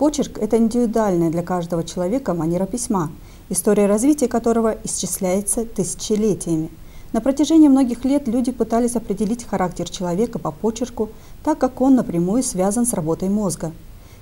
Почерк – это индивидуальная для каждого человека манера письма, история развития которого исчисляется тысячелетиями. На протяжении многих лет люди пытались определить характер человека по почерку, так как он напрямую связан с работой мозга.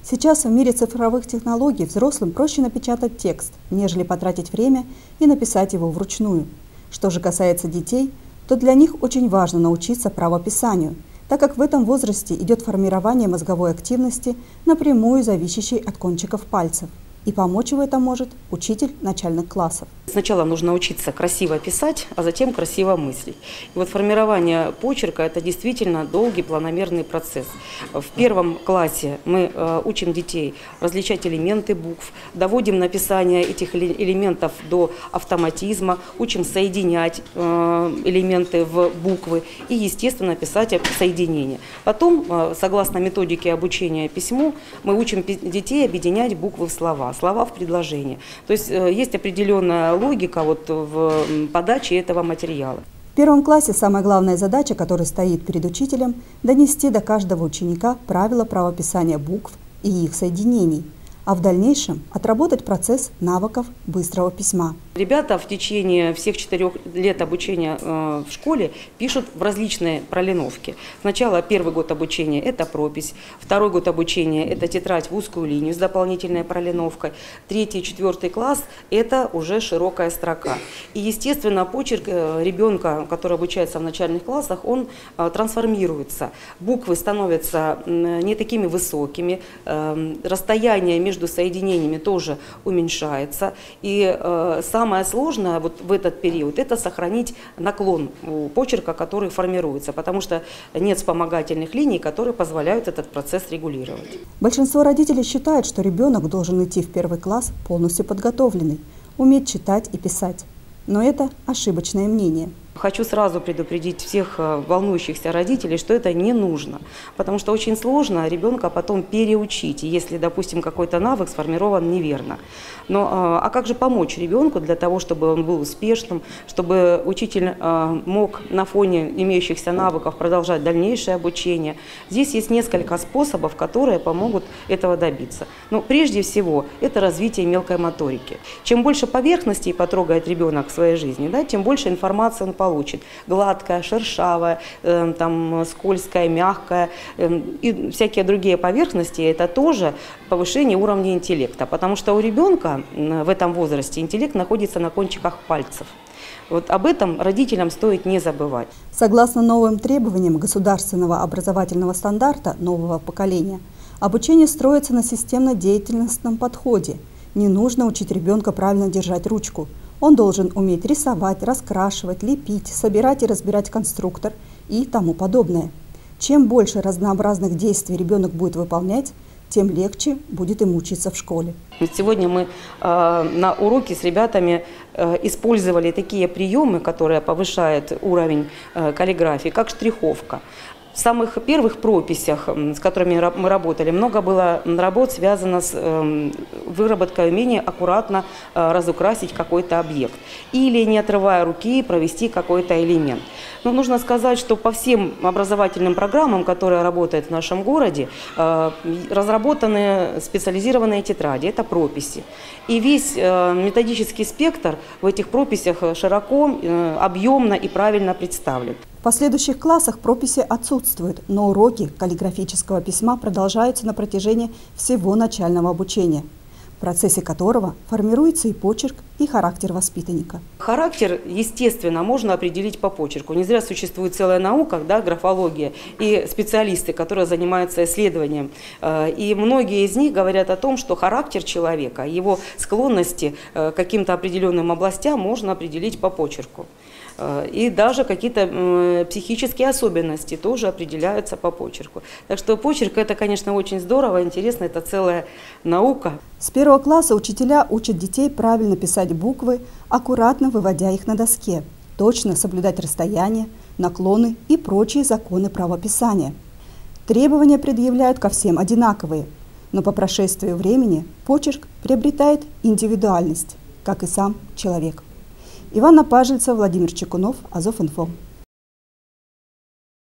Сейчас в мире цифровых технологий взрослым проще напечатать текст, нежели потратить время и написать его вручную. Что же касается детей, то для них очень важно научиться правописанию, так как в этом возрасте идет формирование мозговой активности, напрямую зависящей от кончиков пальцев – и помочь в этом может учитель начальных классов. Сначала нужно учиться красиво писать, а затем красиво мыслить. И вот формирование почерка – это действительно долгий планомерный процесс. В первом классе мы э, учим детей различать элементы букв, доводим написание этих элементов до автоматизма, учим соединять э, элементы в буквы и, естественно, писать соединения. Потом, э, согласно методике обучения письму, мы учим детей объединять буквы в слова слова в предложении. То есть э, есть определенная логика вот в подаче этого материала. В первом классе самая главная задача, которая стоит перед учителем – донести до каждого ученика правила правописания букв и их соединений – а в дальнейшем отработать процесс навыков быстрого письма. Ребята в течение всех четырех лет обучения э, в школе пишут в различные пролиновки. Сначала первый год обучения – это пропись, второй год обучения – это тетрадь в узкую линию с дополнительной пролиновкой, третий, четвертый класс – это уже широкая строка. И, естественно, почерк э, ребенка, который обучается в начальных классах, он э, трансформируется. Буквы становятся не такими высокими, расстояние между между соединениями тоже уменьшается. И э, самое сложное вот в этот период – это сохранить наклон у почерка, который формируется, потому что нет вспомогательных линий, которые позволяют этот процесс регулировать. Большинство родителей считают, что ребенок должен идти в первый класс полностью подготовленный, уметь читать и писать. Но это ошибочное мнение. Хочу сразу предупредить всех э, волнующихся родителей, что это не нужно, потому что очень сложно ребенка потом переучить, если, допустим, какой-то навык сформирован неверно. Но э, а как же помочь ребенку для того, чтобы он был успешным, чтобы учитель э, мог на фоне имеющихся навыков продолжать дальнейшее обучение? Здесь есть несколько способов, которые помогут этого добиться. Но прежде всего это развитие мелкой моторики. Чем больше поверхностей потрогает ребенок в своей жизни, да, тем больше информации он получит получит. Гладкая, шершавая, э, там, скользкая, мягкая э, и всякие другие поверхности. Это тоже повышение уровня интеллекта, потому что у ребенка в этом возрасте интеллект находится на кончиках пальцев. Вот об этом родителям стоит не забывать. Согласно новым требованиям государственного образовательного стандарта нового поколения, обучение строится на системно-деятельностном подходе. Не нужно учить ребенка правильно держать ручку – он должен уметь рисовать, раскрашивать, лепить, собирать и разбирать конструктор и тому подобное. Чем больше разнообразных действий ребенок будет выполнять, тем легче будет им учиться в школе. Сегодня мы э, на уроке с ребятами э, использовали такие приемы, которые повышают уровень э, каллиграфии, как штриховка. В самых первых прописях, с которыми мы работали, много было работ связано с эм, выработкой умения аккуратно э, разукрасить какой-то объект или, не отрывая руки, провести какой-то элемент. Но нужно сказать, что по всем образовательным программам, которые работают в нашем городе, э, разработаны специализированные тетради, это прописи. И весь э, методический спектр в этих прописях широко, объемно и правильно представлен. В последующих классах прописи отсутствуют, но уроки каллиграфического письма продолжаются на протяжении всего начального обучения в процессе которого формируется и почерк, и характер воспитанника. Характер, естественно, можно определить по почерку. Не зря существует целая наука, да, графология, и специалисты, которые занимаются исследованием. Э, и многие из них говорят о том, что характер человека, его склонности э, к каким-то определенным областям можно определить по почерку. Э, и даже какие-то психические особенности тоже определяются по почерку. Так что почерк это, конечно, очень здорово, интересно, это целая наука. С первого класса учителя учат детей правильно писать буквы, аккуратно выводя их на доске, точно соблюдать расстояние, наклоны и прочие законы правописания. Требования предъявляют ко всем одинаковые, но по прошествию времени почерк приобретает индивидуальность, как и сам человек. Ивана Пажельцев, Владимир Чекунов, Азов Инфо.